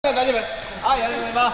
大姐们，啊，杨姐们？